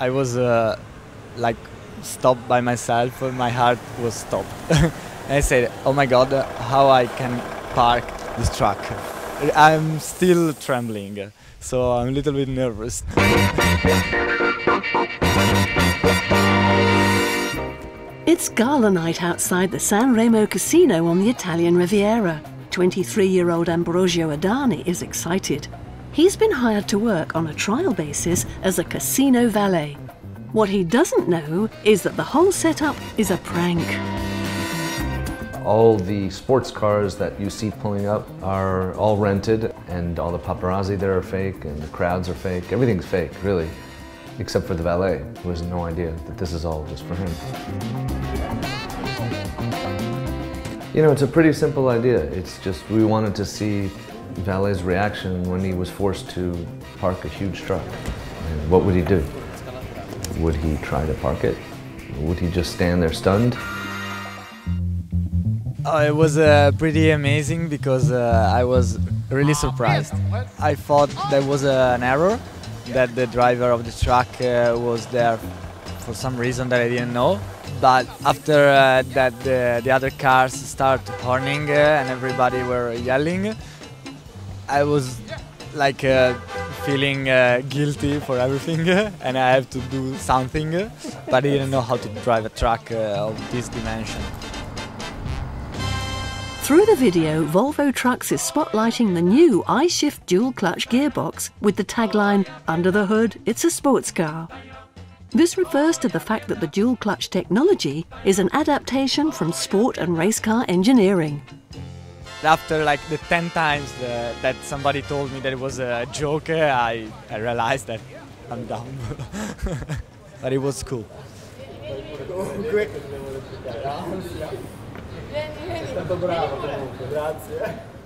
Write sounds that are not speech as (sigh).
I was uh, like stopped by myself. My heart was stopped. and (laughs) I said, "Oh my God, how I can park this truck?" I'm still trembling, so I'm a little bit nervous. It's gala night outside the San Remo Casino on the Italian Riviera. 23 year old Ambrogio Adani is excited. He's been hired to work on a trial basis as a casino valet. What he doesn't know is that the whole setup is a prank. All the sports cars that you see pulling up are all rented, and all the paparazzi there are fake, and the crowds are fake. Everything's fake, really, except for the valet, who has no idea that this is all just for him. You know, it's a pretty simple idea. It's just we wanted to see Valet's reaction when he was forced to park a huge truck. And what would he do? Would he try to park it? Would he just stand there stunned? Oh, it was uh, pretty amazing because uh, I was really surprised. I thought there was uh, an error, that the driver of the truck uh, was there for some reason that I didn't know. But after uh, that, the, the other cars started horning uh, and everybody were yelling. I was like uh, feeling uh, guilty for everything, (laughs) and I have to do something. But I didn't know how to drive a truck uh, of this dimension. Through the video, Volvo Trucks is spotlighting the new I-Shift dual clutch gearbox with the tagline, Under the hood, it's a sports car. This refers to the fact that the dual clutch technology is an adaptation from sport and race car engineering. After like the 10 times the, that somebody told me that it was a joke, I, I realized that I'm dumb. (laughs) but it was cool. È stato bravo comunque, grazie.